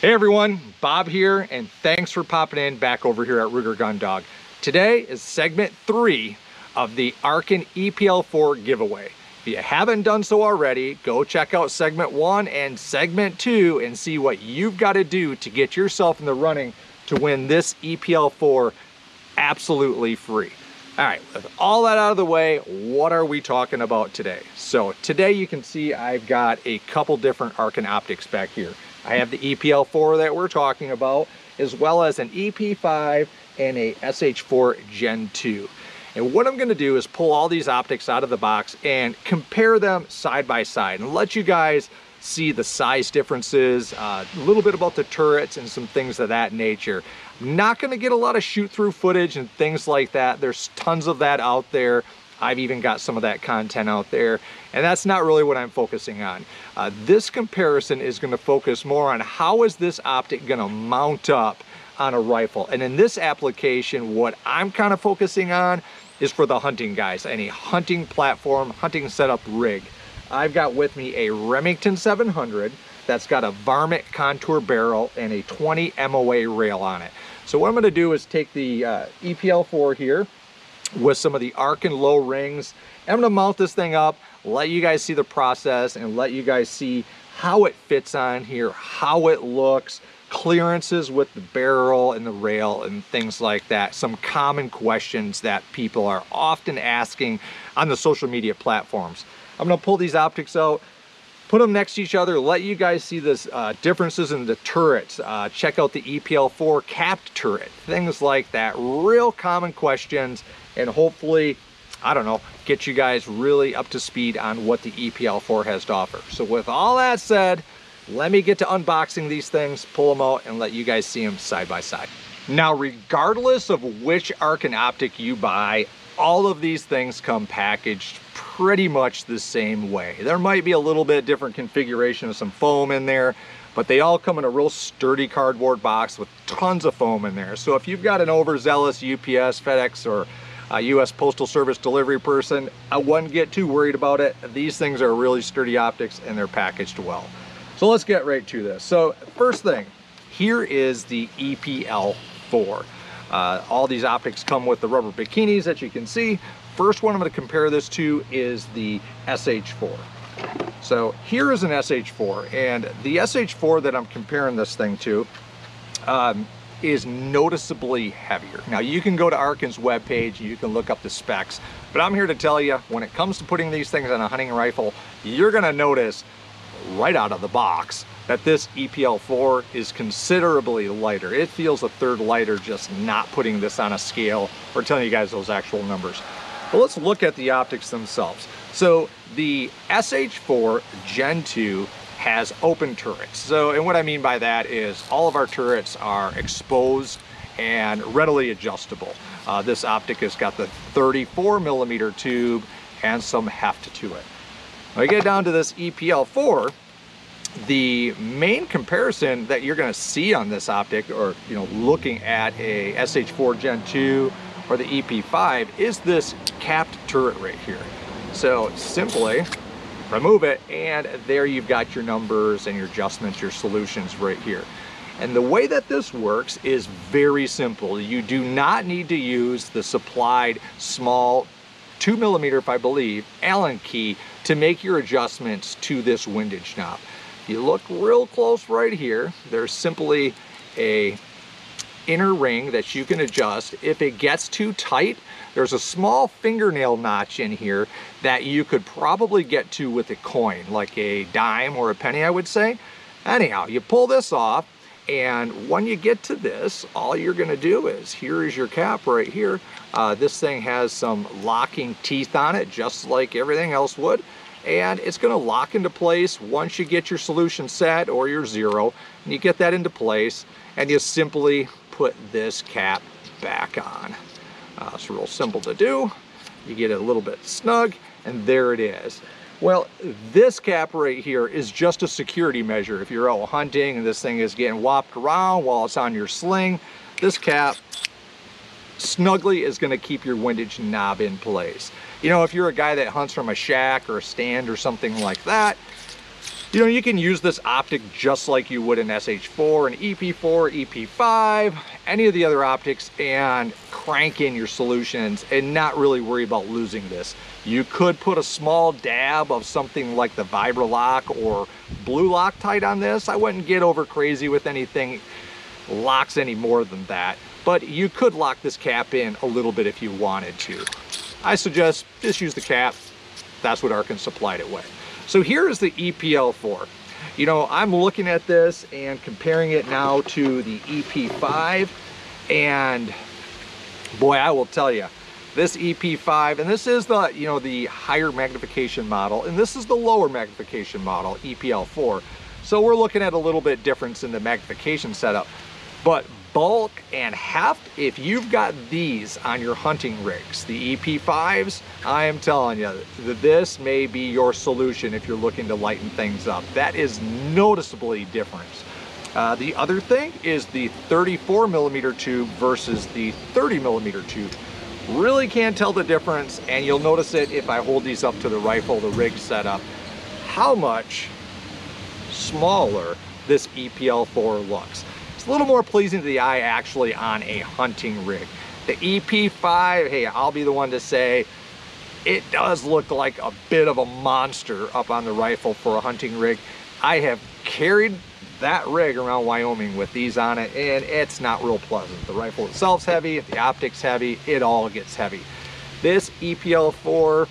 Hey everyone, Bob here, and thanks for popping in back over here at Ruger Gun Dog. Today is segment three of the Arken EPL4 giveaway. If you haven't done so already, go check out segment one and segment two and see what you've got to do to get yourself in the running to win this EPL4 absolutely free. All right, with all that out of the way, what are we talking about today? So today you can see I've got a couple different Arken optics back here. I have the EPL4 that we're talking about, as well as an EP5 and a SH4 Gen 2. And what I'm gonna do is pull all these optics out of the box and compare them side by side and let you guys see the size differences, uh, a little bit about the turrets and some things of that nature. I'm not gonna get a lot of shoot through footage and things like that. There's tons of that out there. I've even got some of that content out there, and that's not really what I'm focusing on. Uh, this comparison is gonna focus more on how is this optic gonna mount up on a rifle. And in this application, what I'm kind of focusing on is for the hunting guys, any hunting platform, hunting setup rig. I've got with me a Remington 700 that's got a varmint contour barrel and a 20 MOA rail on it. So what I'm gonna do is take the uh, EPL4 here, with some of the Arken low rings. I'm gonna mount this thing up, let you guys see the process and let you guys see how it fits on here, how it looks, clearances with the barrel and the rail and things like that. Some common questions that people are often asking on the social media platforms. I'm gonna pull these optics out, put them next to each other, let you guys see the uh, differences in the turrets. Uh, check out the EPL4 capped turret, things like that. Real common questions and hopefully, I don't know, get you guys really up to speed on what the EPL4 has to offer. So with all that said, let me get to unboxing these things, pull them out, and let you guys see them side by side. Now, regardless of which Arken optic you buy, all of these things come packaged pretty much the same way. There might be a little bit different configuration of some foam in there, but they all come in a real sturdy cardboard box with tons of foam in there. So if you've got an overzealous UPS, FedEx, or a U.S. Postal Service delivery person, I wouldn't get too worried about it. These things are really sturdy optics and they're packaged well. So let's get right to this. So first thing, here is the EPL4. Uh, all these optics come with the rubber bikinis that you can see. First one I'm gonna compare this to is the SH4. So here is an SH4 and the SH4 that I'm comparing this thing to um, is noticeably heavier. Now you can go to Arken's webpage, you can look up the specs, but I'm here to tell you, when it comes to putting these things on a hunting rifle, you're gonna notice right out of the box that this EPL4 is considerably lighter. It feels a third lighter just not putting this on a scale or telling you guys those actual numbers. But let's look at the optics themselves. So the SH4 Gen 2 has open turrets. So, and what I mean by that is all of our turrets are exposed and readily adjustable. Uh, this optic has got the 34 millimeter tube and some heft to it. When I get down to this EPL4, the main comparison that you're gonna see on this optic or you know looking at a SH4 Gen 2 or the EP5 is this capped turret right here. So simply remove it, and there you've got your numbers and your adjustments, your solutions right here. And the way that this works is very simple. You do not need to use the supplied small two millimeter, if I believe, Allen key to make your adjustments to this windage knob. You look real close right here. There's simply a inner ring that you can adjust. If it gets too tight, there's a small fingernail notch in here that you could probably get to with a coin, like a dime or a penny, I would say. Anyhow, you pull this off, and when you get to this, all you're gonna do is, here is your cap right here. Uh, this thing has some locking teeth on it, just like everything else would. And it's gonna lock into place once you get your solution set or your zero, and you get that into place, and you simply put this cap back on. Uh, it's real simple to do. You get it a little bit snug and there it is. Well, this cap right here is just a security measure. If you're out hunting and this thing is getting whopped around while it's on your sling, this cap snugly is gonna keep your windage knob in place. You know, if you're a guy that hunts from a shack or a stand or something like that, You know, you can use this optic just like you would an SH4, an EP4, EP5, any of the other optics and crank in your solutions and not really worry about losing this. You could put a small dab of something like the Vibralock or Blue Loctite on this. I wouldn't get over crazy with anything locks any more than that, but you could lock this cap in a little bit if you wanted to. I suggest just use the cap. That's what Arken supplied it with. So here is the EPL4. You know, I'm looking at this and comparing it now to the EP5 and boy, I will tell you, this EP5, and this is the, you know, the higher magnification model, and this is the lower magnification model, EPL4. So we're looking at a little bit difference in the magnification setup. But bulk and heft, if you've got these on your hunting rigs, the EP5s, I am telling you that this may be your solution if you're looking to lighten things up. That is noticeably different. Uh, the other thing is the 34 millimeter tube versus the 30 millimeter tube. Really can't tell the difference and you'll notice it if I hold these up to the rifle, the rig setup, how much smaller this EPL4 looks. It's a little more pleasing to the eye actually on a hunting rig. The EP5, hey, I'll be the one to say, it does look like a bit of a monster up on the rifle for a hunting rig. I have carried that rig around Wyoming with these on it and it's not real pleasant. The rifle itself's heavy, the optic's heavy, it all gets heavy. This EPL4,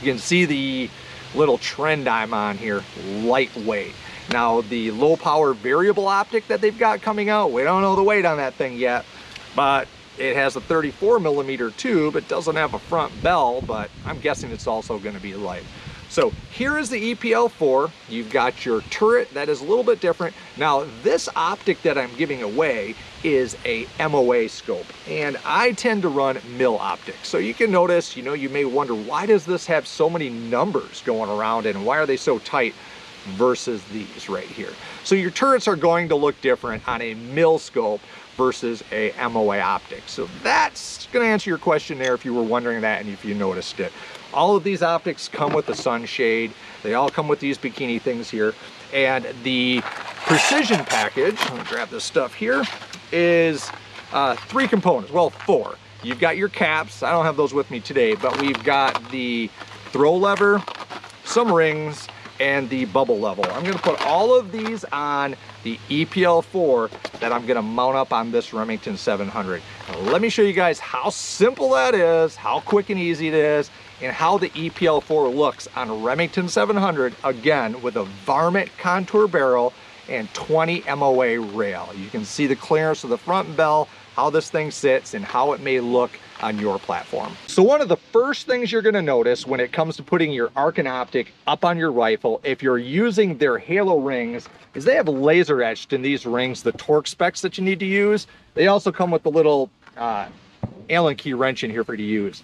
you can see the little trend I'm on here, lightweight. Now the low power variable optic that they've got coming out, we don't know the weight on that thing yet, but it has a 34 millimeter tube. It doesn't have a front bell, but I'm guessing it's also gonna be light. So here is the EPL4. You've got your turret that is a little bit different. Now this optic that I'm giving away is a MOA scope and I tend to run mill optics. So you can notice, you know, you may wonder why does this have so many numbers going around and why are they so tight? Versus these right here. So your turrets are going to look different on a mill scope versus a MOA optic. So that's gonna answer your question there if you were wondering that and if you noticed it. All of these optics come with a sunshade. They all come with these bikini things here. And the precision package, let me grab this stuff here, is uh, three components, well, four. You've got your caps, I don't have those with me today, but we've got the throw lever, some rings, and the bubble level. I'm gonna put all of these on the EPL4 that I'm gonna mount up on this Remington 700. Now, let me show you guys how simple that is, how quick and easy it is, and how the EPL4 looks on Remington 700, again, with a varmint contour barrel and 20 MOA rail. You can see the clearance of the front bell, how this thing sits, and how it may look on your platform. So one of the first things you're gonna notice when it comes to putting your Arken optic up on your rifle, if you're using their halo rings, is they have laser etched in these rings the torque specs that you need to use. They also come with a little uh, Allen key wrench in here for you to use.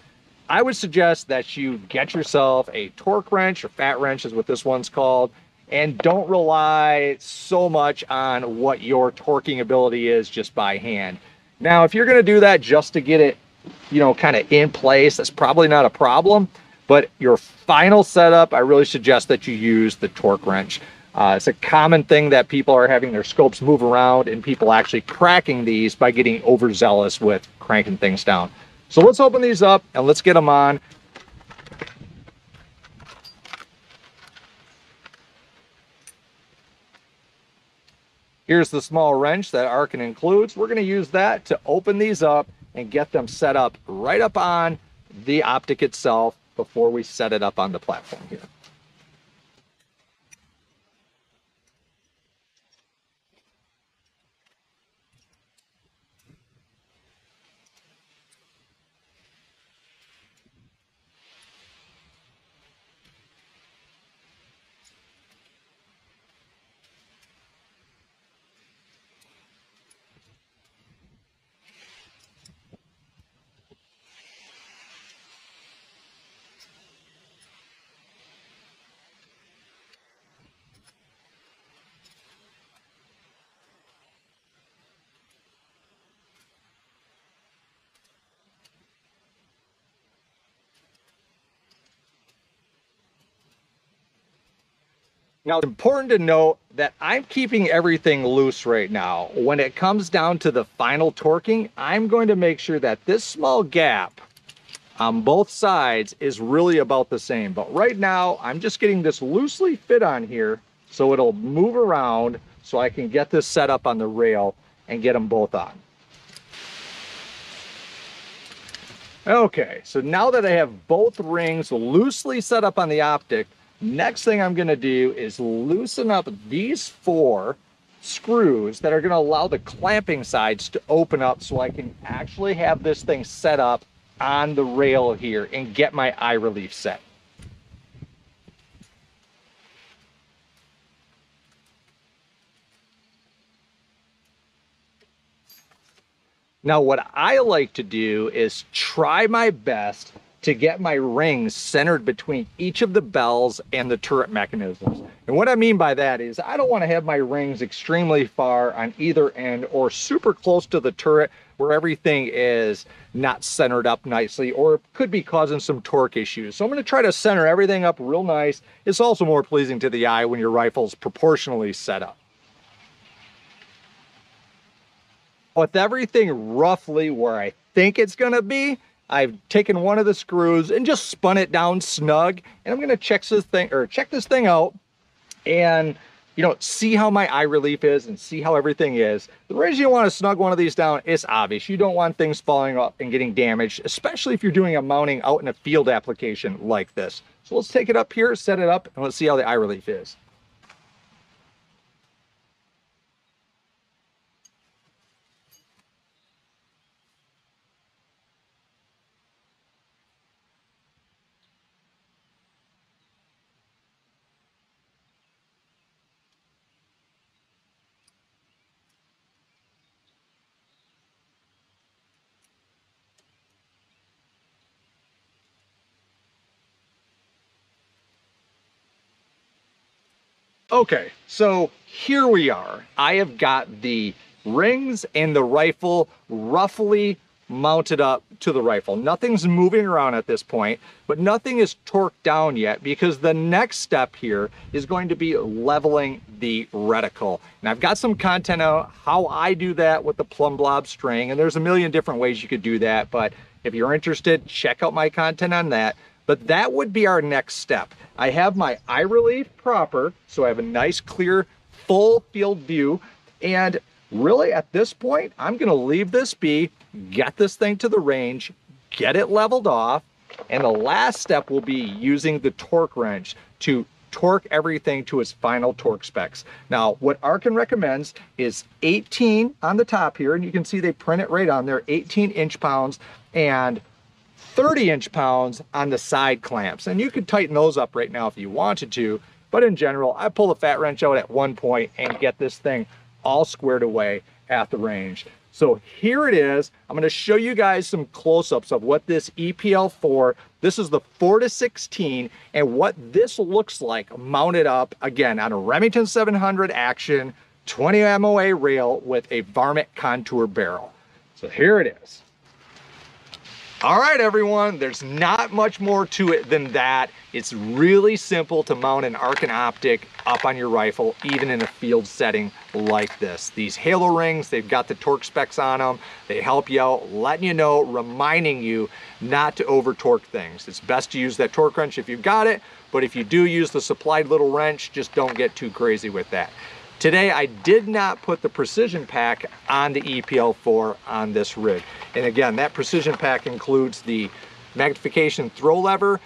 I would suggest that you get yourself a torque wrench or fat wrench is what this one's called and don't rely so much on what your torquing ability is just by hand. Now, if you're gonna do that just to get it you know, kind of in place, that's probably not a problem. But your final setup, I really suggest that you use the torque wrench. Uh, it's a common thing that people are having their scopes move around and people actually cracking these by getting overzealous with cranking things down. So let's open these up and let's get them on. Here's the small wrench that Arken includes. We're going to use that to open these up and get them set up right up on the optic itself before we set it up on the platform here. Now, it's important to note that I'm keeping everything loose right now. When it comes down to the final torquing, I'm going to make sure that this small gap on both sides is really about the same. But right now, I'm just getting this loosely fit on here so it'll move around so I can get this set up on the rail and get them both on. Okay, so now that I have both rings loosely set up on the optic, next thing I'm gonna do is loosen up these four screws that are gonna allow the clamping sides to open up so I can actually have this thing set up on the rail here and get my eye relief set. Now, what I like to do is try my best to get my rings centered between each of the bells and the turret mechanisms. And what I mean by that is I don't want to have my rings extremely far on either end or super close to the turret where everything is not centered up nicely or could be causing some torque issues. So I'm going to try to center everything up real nice. It's also more pleasing to the eye when your rifle's proportionally set up. with everything roughly where I think it's gonna be, I've taken one of the screws and just spun it down snug. And I'm gonna check this thing or check this thing out and you know, see how my eye relief is and see how everything is. The reason you want to snug one of these down is obvious. You don't want things falling off and getting damaged, especially if you're doing a mounting out in a field application like this. So let's take it up here, set it up, and let's see how the eye relief is. Okay, so here we are. I have got the rings and the rifle roughly mounted up to the rifle. Nothing's moving around at this point, but nothing is torqued down yet because the next step here is going to be leveling the reticle. And I've got some content on how I do that with the plumb blob string, and there's a million different ways you could do that, but if you're interested, check out my content on that. But that would be our next step. I have my eye relief proper, so I have a nice clear full field view. And really at this point, I'm gonna leave this be, get this thing to the range, get it leveled off, and the last step will be using the torque wrench to torque everything to its final torque specs. Now, what Arken recommends is 18 on the top here, and you can see they print it right on there, 18 inch pounds, and 30 inch pounds on the side clamps. And you could tighten those up right now if you wanted to, but in general, I pull the fat wrench out at one point and get this thing all squared away at the range. So here it is. I'm gonna show you guys some close-ups of what this EPL4, this is the 4 to 16, and what this looks like mounted up, again, on a Remington 700 Action 20 MOA rail with a varmint contour barrel. So here it is. All right, everyone, there's not much more to it than that. It's really simple to mount an Arken optic up on your rifle, even in a field setting like this. These halo rings, they've got the torque specs on them. They help you out, letting you know, reminding you not to over torque things. It's best to use that torque wrench if you've got it, but if you do use the supplied little wrench, just don't get too crazy with that. Today, I did not put the precision pack on the EPL4 on this rig. And again, that precision pack includes the magnification throw lever.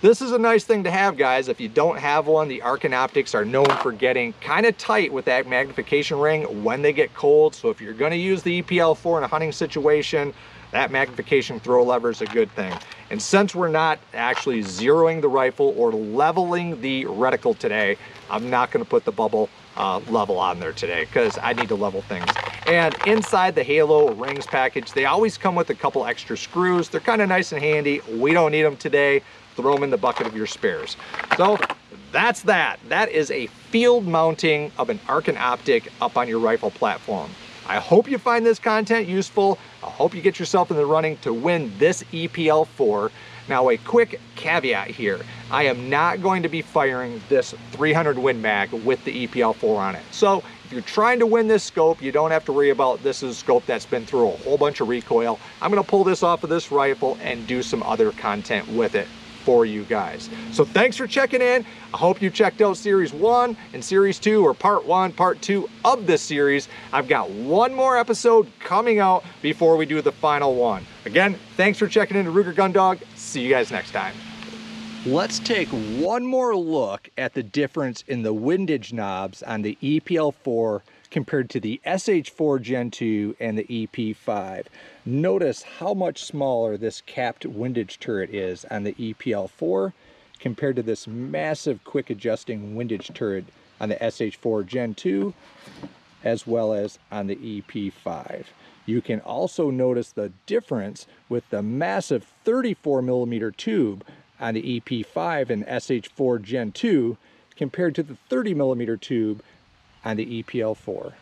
This is a nice thing to have, guys. If you don't have one, the Arken Optics are known for getting kind of tight with that magnification ring when they get cold. So if you're gonna use the EPL4 in a hunting situation, that magnification throw lever is a good thing. And since we're not actually zeroing the rifle or leveling the reticle today, I'm not gonna put the bubble uh, level on there today because I need to level things. And inside the Halo rings package, they always come with a couple extra screws. They're kind of nice and handy. We don't need them today. Throw them in the bucket of your spares. So that's that. That is a field mounting of an Arken Optic up on your rifle platform. I hope you find this content useful. I hope you get yourself in the running to win this EPL4. Now a quick caveat here, I am not going to be firing this 300 Win Mag with the EPL4 on it. So if you're trying to win this scope, you don't have to worry about this is a scope that's been through a whole bunch of recoil. I'm gonna pull this off of this rifle and do some other content with it for you guys. So thanks for checking in. I hope you checked out series one and series two or part one, part two of this series. I've got one more episode coming out before we do the final one. Again, thanks for checking into Ruger Gun Dog. See you guys next time. Let's take one more look at the difference in the windage knobs on the EPL4 compared to the SH4 Gen 2 and the EP5. Notice how much smaller this capped windage turret is on the EPL4 compared to this massive quick adjusting windage turret on the SH4 Gen 2 as well as on the EP5. You can also notice the difference with the massive 34 millimeter tube on the EP5 and SH4 Gen 2 compared to the 30 millimeter tube on the EPL4.